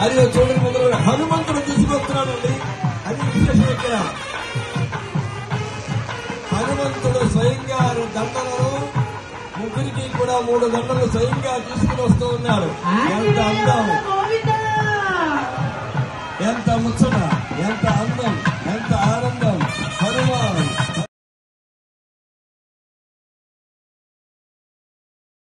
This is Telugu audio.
అది చూడండి మొదలు హనుమంతుడు తీసుకొస్తున్నాడు అండి అది విశేషం ఇక్కడ హనుమంతుడు స్వయంగా ఆరు దండలను ముగ్గురికి కూడా మూడు దండలు స్వయంగా తీసుకుని వస్తూ ఉన్నారు ఎంత అందాము ఎంత ముచ్చట ఎంత